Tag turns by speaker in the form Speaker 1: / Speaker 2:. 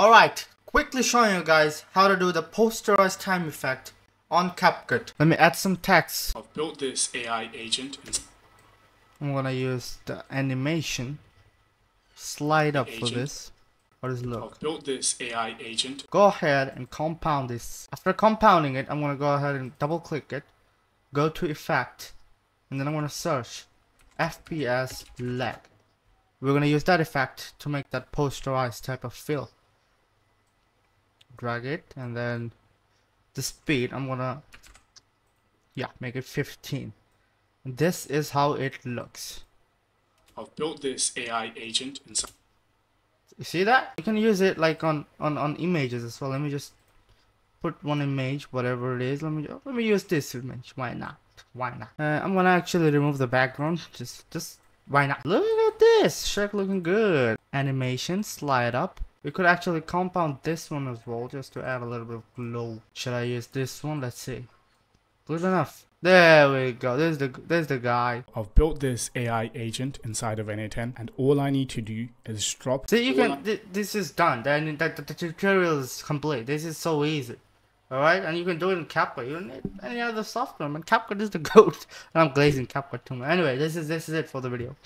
Speaker 1: Alright, quickly showing you guys how to do the posterized time effect on CapCut. Let me add some text.
Speaker 2: I've built this AI agent
Speaker 1: I'm gonna use the animation slide up for this. What does it look?
Speaker 2: I've built this AI agent.
Speaker 1: Go ahead and compound this. After compounding it, I'm gonna go ahead and double click it. Go to effect. And then I'm gonna search FPS lag. We're gonna use that effect to make that posterized type of fill. Drag it and then the speed I'm gonna yeah make it 15. This is how it looks.
Speaker 2: I've built this AI agent inside
Speaker 1: You see that? You can use it like on on on images as well. Let me just put one image, whatever it is. Let me let me use this image. Why not? Why not? Uh, I'm gonna actually remove the background. Just just why not? Look at this. Shark looking good. Animation slide up. We could actually compound this one as well just to add a little bit of glow. Should I use this one? Let's see. Good enough. There we go. There's the there's the guy.
Speaker 2: I've built this AI agent inside of n8n and all I need to do is drop
Speaker 1: See, you can. Th this is done. Then the, the, the tutorial is complete. This is so easy. All right, and you can do it in CapCut. You don't need any other software. Man, CapCut is the goat. And I'm glazing CapCut too much. Anyway, this is this is it for the video.